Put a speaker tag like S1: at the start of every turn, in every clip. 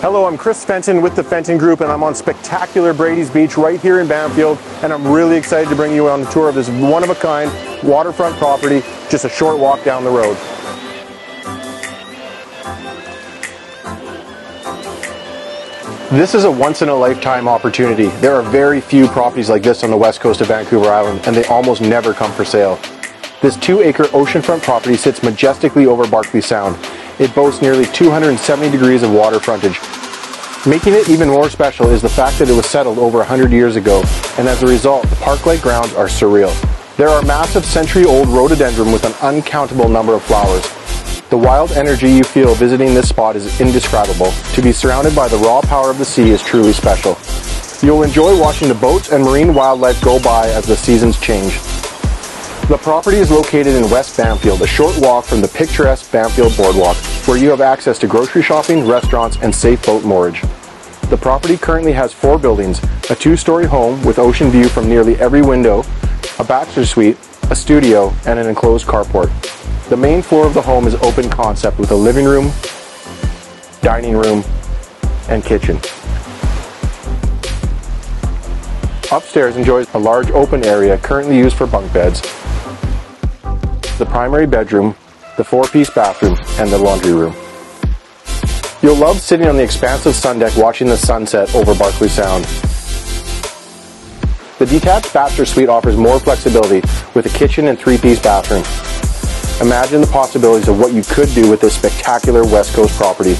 S1: Hello, I'm Chris Fenton with the Fenton Group, and I'm on spectacular Brady's Beach right here in Bamfield, and I'm really excited to bring you on the tour of this one-of-a-kind waterfront property, just a short walk down the road. This is a once-in-a-lifetime opportunity. There are very few properties like this on the west coast of Vancouver Island, and they almost never come for sale. This two-acre oceanfront property sits majestically over Barkley Sound. It boasts nearly 270 degrees of water frontage. Making it even more special is the fact that it was settled over 100 years ago, and as a result, the park-like grounds are surreal. There are massive century-old rhododendron with an uncountable number of flowers. The wild energy you feel visiting this spot is indescribable. To be surrounded by the raw power of the sea is truly special. You'll enjoy watching the boats and marine wildlife go by as the seasons change. The property is located in West Bamfield, a short walk from the picturesque Bamfield Boardwalk, where you have access to grocery shopping, restaurants, and safe boat moorage. The property currently has four buildings, a two-story home with ocean view from nearly every window, a bachelor suite, a studio, and an enclosed carport. The main floor of the home is open concept with a living room, dining room, and kitchen. Upstairs enjoys a large open area currently used for bunk beds, the primary bedroom, the four-piece bathroom, and the laundry room. You'll love sitting on the expansive sun deck watching the sunset over Barkley Sound. The detached bachelor suite offers more flexibility with a kitchen and three-piece bathroom. Imagine the possibilities of what you could do with this spectacular West Coast property.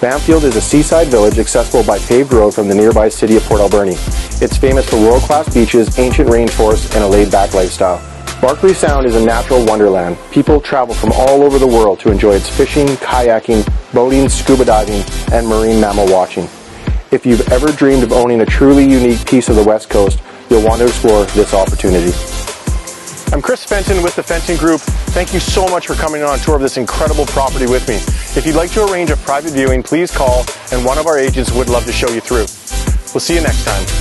S1: Bamfield is a seaside village accessible by paved road from the nearby city of Port Alberni. It's famous for world-class beaches, ancient rainforests, and a laid-back lifestyle. Barkley Sound is a natural wonderland. People travel from all over the world to enjoy its fishing, kayaking, boating, scuba diving, and marine mammal watching. If you've ever dreamed of owning a truly unique piece of the West Coast, you'll want to explore this opportunity. I'm Chris Fenton with the Fenton Group. Thank you so much for coming on a tour of this incredible property with me. If you'd like to arrange a private viewing, please call and one of our agents would love to show you through. We'll see you next time.